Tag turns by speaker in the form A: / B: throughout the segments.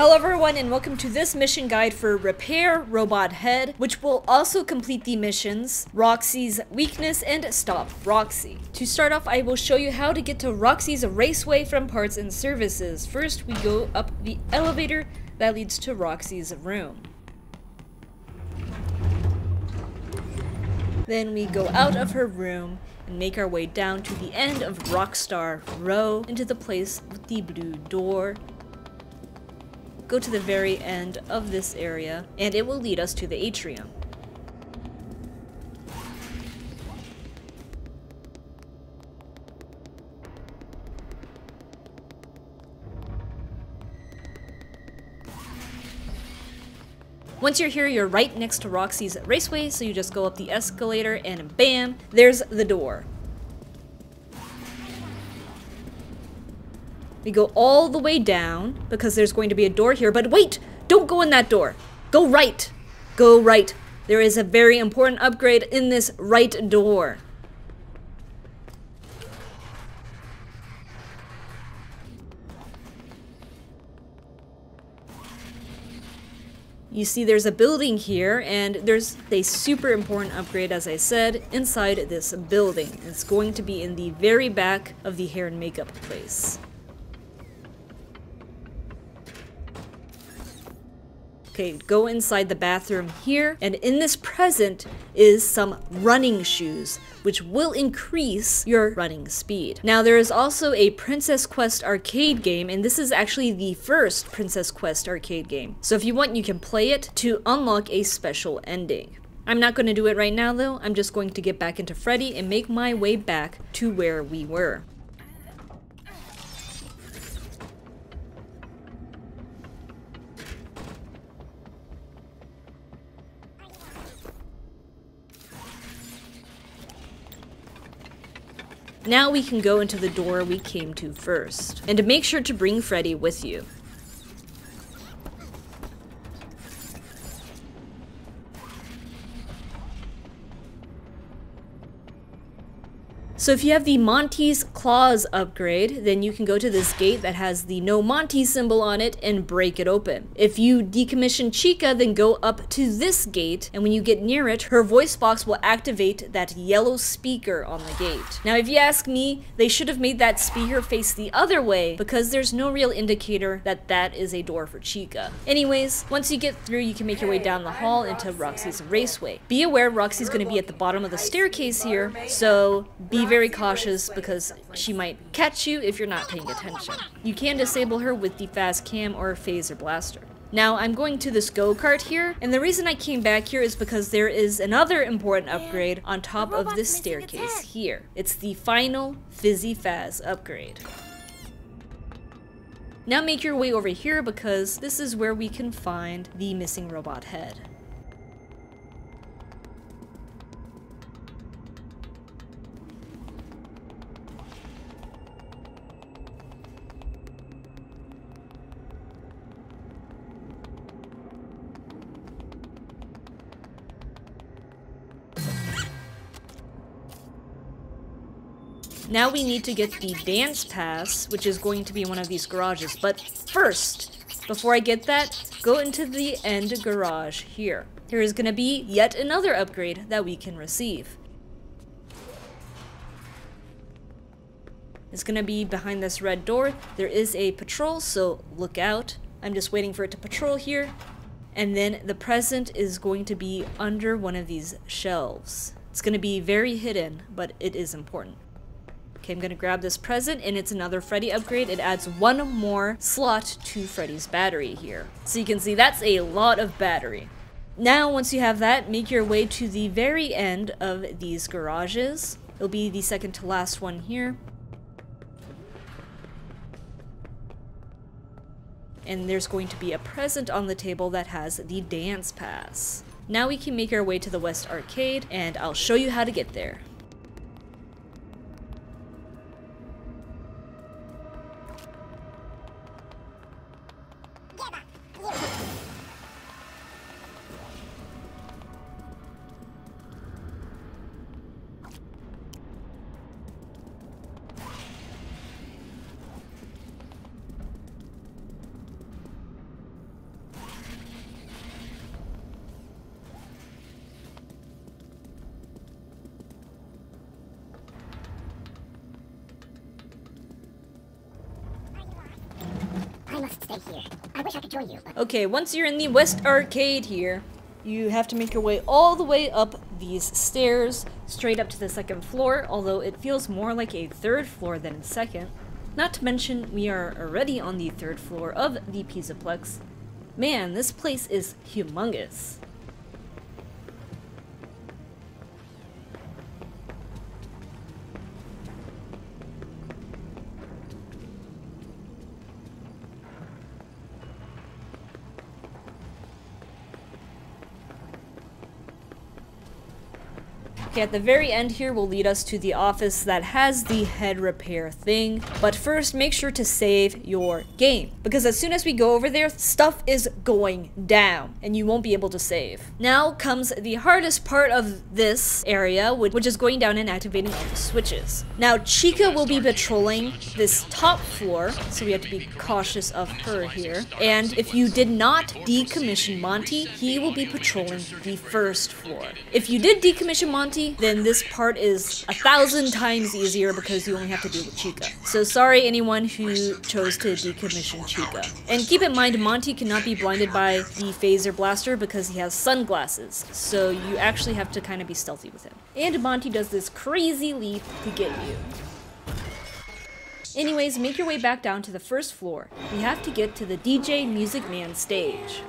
A: Hello everyone and welcome to this mission guide for Repair Robot Head, which will also complete the missions Roxy's Weakness and Stop Roxy. To start off, I will show you how to get to Roxy's Raceway from Parts and Services. First, we go up the elevator that leads to Roxy's room. Then we go out of her room and make our way down to the end of Rockstar Row into the place with the blue door go to the very end of this area, and it will lead us to the atrium. Once you're here, you're right next to Roxy's Raceway, so you just go up the escalator and bam, there's the door. We go all the way down because there's going to be a door here. But wait! Don't go in that door. Go right. Go right. There is a very important upgrade in this right door. You see there's a building here, and there's a super important upgrade, as I said, inside this building. It's going to be in the very back of the hair and makeup place. Okay, go inside the bathroom here, and in this present is some running shoes, which will increase your running speed. Now, there is also a Princess Quest arcade game, and this is actually the first Princess Quest arcade game. So if you want, you can play it to unlock a special ending. I'm not going to do it right now though, I'm just going to get back into Freddy and make my way back to where we were. Now we can go into the door we came to first. And make sure to bring Freddy with you. So if you have the Monty's Claws upgrade, then you can go to this gate that has the no Monty symbol on it and break it open. If you decommission Chica, then go up to this gate, and when you get near it, her voice box will activate that yellow speaker on the gate. Now if you ask me, they should have made that speaker face the other way because there's no real indicator that that is a door for Chica. Anyways, once you get through, you can make your way down the hall into Roxy's Raceway. Be aware Roxy's going to be at the bottom of the staircase here, so be very cautious because she might catch you if you're not paying attention. You can disable her with the Faz-Cam or Fazer Blaster. Now, I'm going to this go-kart here, and the reason I came back here is because there is another important upgrade on top of this staircase here. It's the final Fizzy Faz upgrade. Now make your way over here because this is where we can find the missing robot head. Now we need to get the dance pass, which is going to be one of these garages. But first, before I get that, go into the end garage here. There is going to be yet another upgrade that we can receive. It's going to be behind this red door. There is a patrol, so look out. I'm just waiting for it to patrol here. And then the present is going to be under one of these shelves. It's going to be very hidden, but it is important. Okay, I'm gonna grab this present and it's another Freddy upgrade. It adds one more slot to Freddy's battery here. So you can see that's a lot of battery. Now, once you have that, make your way to the very end of these garages. It'll be the second to last one here. And there's going to be a present on the table that has the dance pass. Now we can make our way to the West Arcade, and I'll show you how to get there.
B: Stay here. I wish I could join you,
A: Okay, once you're in the West Arcade here, you have to make your way all the way up these stairs, straight up to the second floor, although it feels more like a third floor than a second. Not to mention, we are already on the third floor of the Pizzaplex. Man, this place is humongous. Okay, at the very end here will lead us to the office that has the head repair thing. But first, make sure to save your game. Because as soon as we go over there, stuff is going down and you won't be able to save. Now comes the hardest part of this area, which is going down and activating all the switches. Now, Chica will be patrolling this top floor, so we have to be cautious of her here. And if you did not decommission Monty, he will be patrolling the first floor. If you did decommission Monty, then this part is a thousand times easier because you only have to deal with Chica. So sorry anyone who chose to decommission Chica. And keep in mind, Monty cannot be blinded by the Fazer Blaster because he has sunglasses. So you actually have to kind of be stealthy with him. And Monty does this crazy leap to get you. Anyways, make your way back down to the first floor. We have to get to the DJ Music Man stage.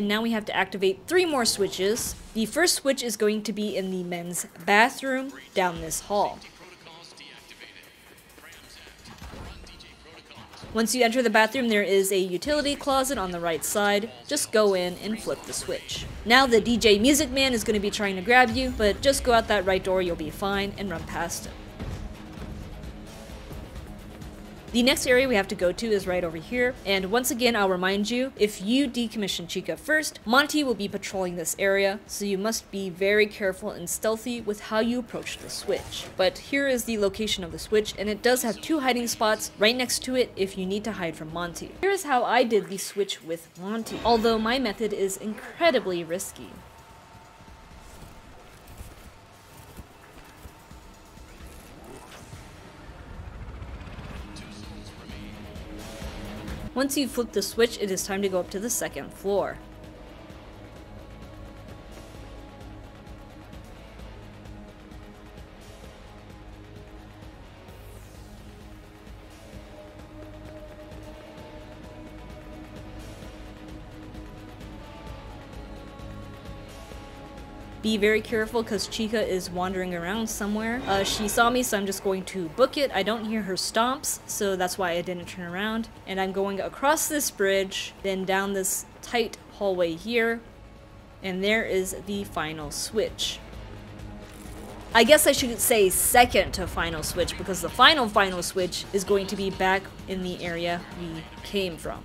A: And now we have to activate three more switches. The first switch is going to be in the men's bathroom down this hall. Once you enter the bathroom, there is a utility closet on the right side. Just go in and flip the switch. Now the DJ Music Man is going to be trying to grab you, but just go out that right door, you'll be fine, and run past him. The next area we have to go to is right over here, and once again I'll remind you, if you decommission Chica first, Monty will be patrolling this area, so you must be very careful and stealthy with how you approach the switch. But here is the location of the switch, and it does have two hiding spots right next to it if you need to hide from Monty. Here is how I did the switch with Monty, although my method is incredibly risky. Once you flip the switch, it is time to go up to the second floor. Be very careful because Chica is wandering around somewhere. Uh, she saw me, so I'm just going to book it. I don't hear her stomps, so that's why I didn't turn around. And I'm going across this bridge, then down this tight hallway here, and there is the final switch. I guess I should say second to final switch because the final final switch is going to be back in the area we came from.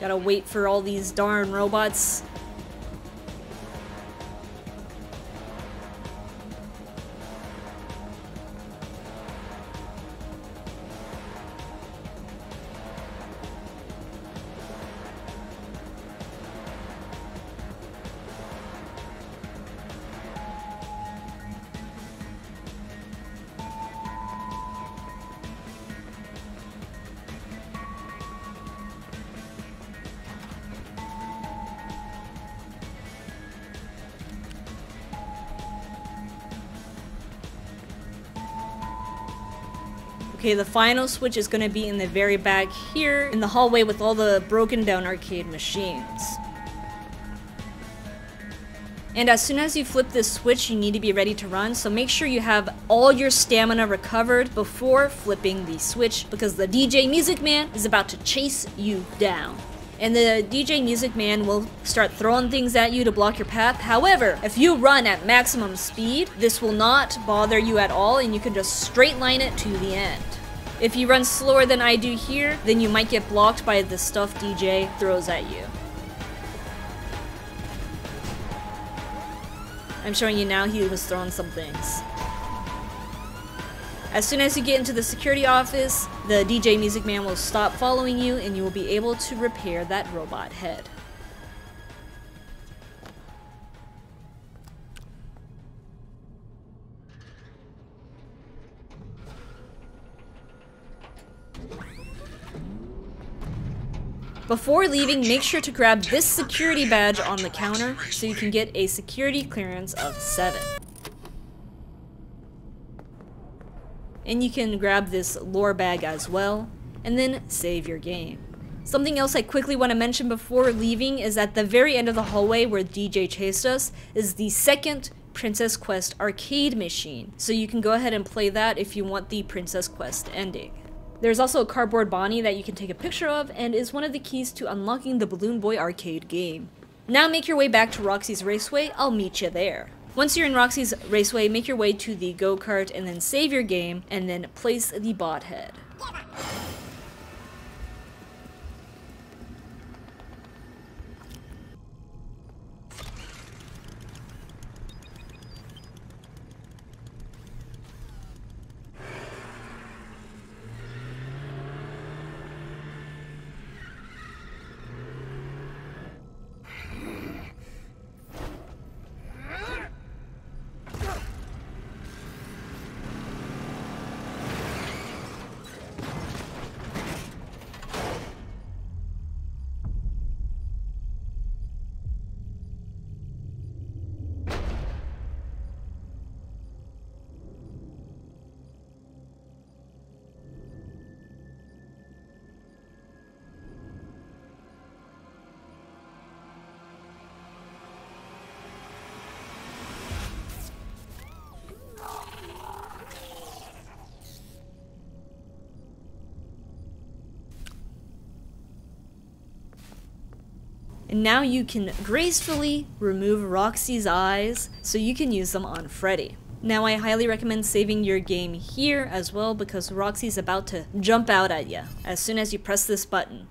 A: Gotta wait for all these darn robots. Okay, the final switch is to be in the very back here in the hallway with all the broken down arcade machines. And as soon as you flip this switch, you need to be ready to run, so make sure you have all your stamina recovered before flipping the switch because the DJ Music Man is about to chase you down. And the DJ Music Man will start throwing things at you to block your path. However, if you run at maximum speed, this will not bother you at all and you can just straight line it to the end. If you run slower than I do here, then you might get blocked by the stuff DJ throws at you. I'm showing you now he was throwing some things. As soon as you get into the security office, the DJ Music Man will stop following you and you will be able to repair that robot head. Before leaving, make sure to grab this security badge on the counter so you can get a security clearance of 7. And you can grab this lore bag as well, and then save your game. Something else I quickly want to mention before leaving is at the very end of the hallway where DJ chased us is the second Princess Quest arcade machine. So you can go ahead and play that if you want the Princess Quest ending. There's also a cardboard Bonnie that you can take a picture of and is one of the keys to unlocking the Balloon Boy arcade game. Now make your way back to Roxy's Raceway, I'll meet you there. Once you're in Roxy's Raceway, make your way to the go-kart and then save your game and then place the bot head. And now you can gracefully remove Roxy's eyes so you can use them on Freddy. Now I highly recommend saving your game here as well because Roxy's about to jump out at you as soon as you press this button.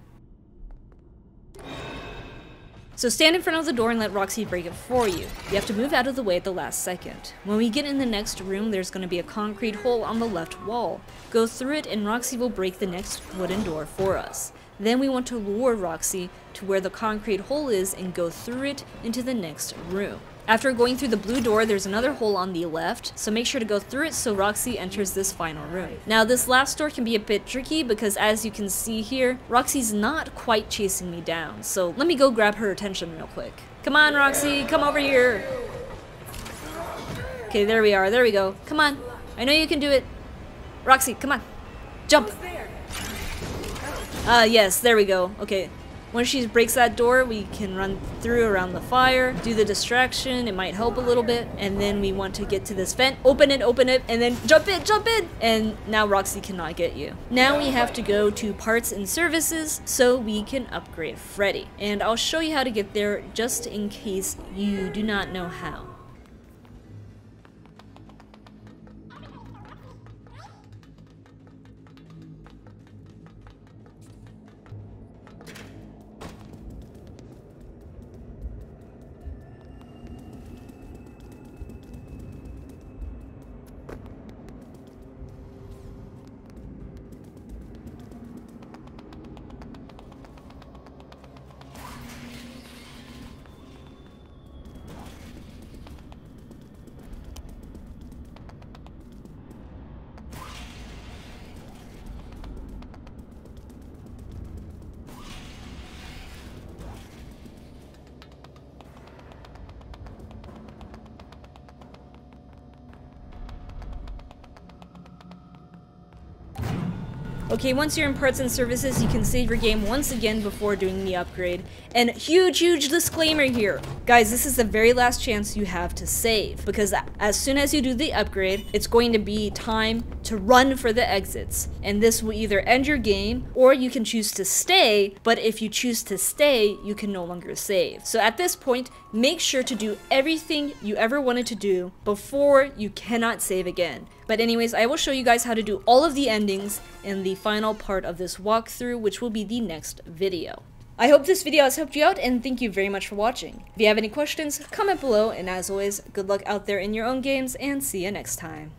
A: So stand in front of the door and let Roxy break it for you. You have to move out of the way at the last second. When we get in the next room, there's going to be a concrete hole on the left wall. Go through it and Roxy will break the next wooden door for us. Then we want to lure Roxy to where the concrete hole is and go through it into the next room. After going through the blue door, there's another hole on the left, so make sure to go through it so Roxy enters this final room. Now this last door can be a bit tricky because as you can see here, Roxy's not quite chasing me down, so let me go grab her attention real quick. Come on Roxy, come over here! Okay, there we are, there we go. Come on, I know you can do it. Roxy, come on, jump! Ah, uh, yes, there we go. Okay. Once she breaks that door, we can run through around the fire, do the distraction, it might help a little bit, and then we want to get to this vent, open it, open it, and then jump in, jump in! And now Roxy cannot get you. Now we have to go to parts and services so we can upgrade Freddy. And I'll show you how to get there just in case you do not know how. Okay, once you're in parts and services, you can save your game once again before doing the upgrade. And huge, huge disclaimer here. Guys, this is the very last chance you have to save, because as soon as you do the upgrade, it's going to be time to run for the exits. And this will either end your game, or you can choose to stay, but if you choose to stay, you can no longer save. So at this point, make sure to do everything you ever wanted to do before you cannot save again. But anyways, I will show you guys how to do all of the endings in the final part of this walkthrough, which will be the next video. I hope this video has helped you out and thank you very much for watching. If you have any questions, comment below and as always, good luck out there in your own games and see you next time.